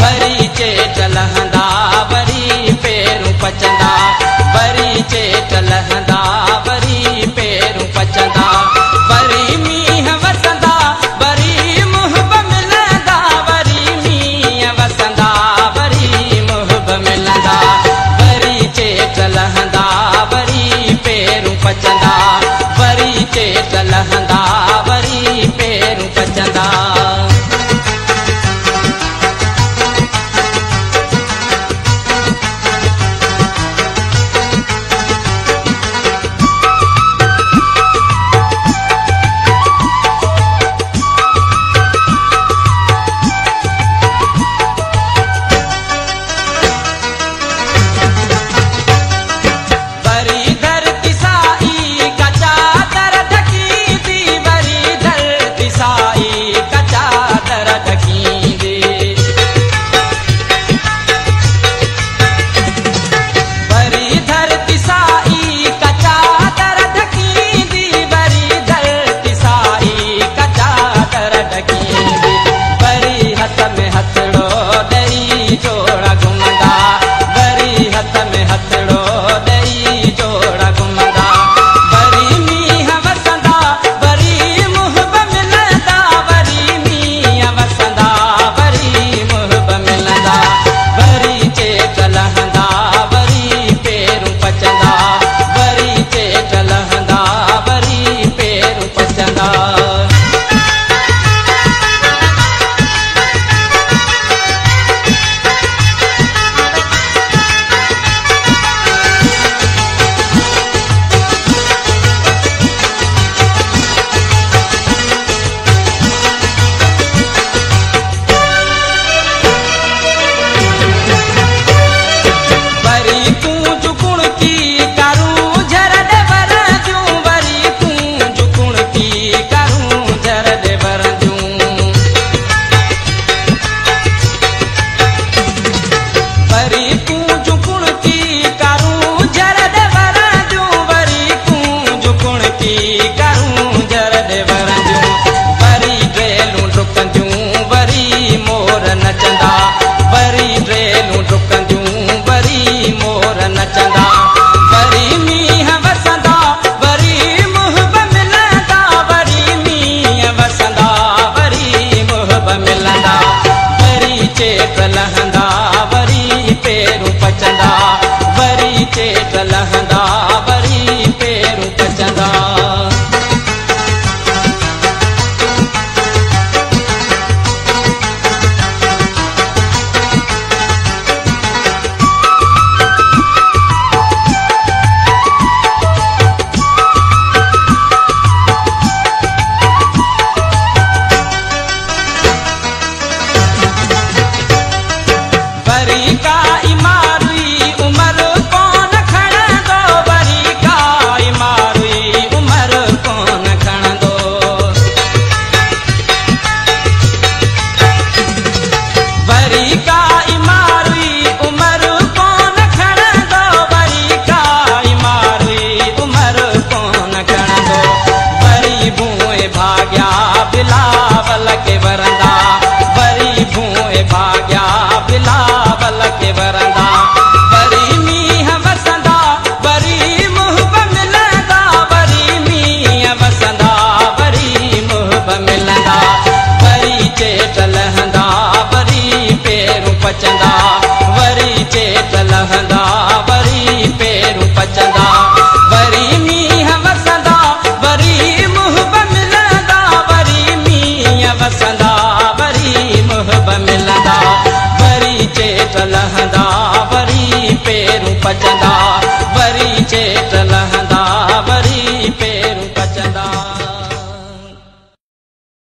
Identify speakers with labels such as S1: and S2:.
S1: वरी चेट लहंदा वरी पचंदा। वरी वरी पचंदा। वरी वसंदा वरी मिलंदा। वरी वसंदा वरी मिलंदा। वरी वरी पचंदा। वरी ल पचंदा वरी जेत लहंदा वरी पेर पचंदा वरी मींहं वसंदा वरी मुहब मिलंदा वरी मींहं वसंदा वरी मुहब मिलंदा वरी चेत लहंदा वरी पेर पचंदा।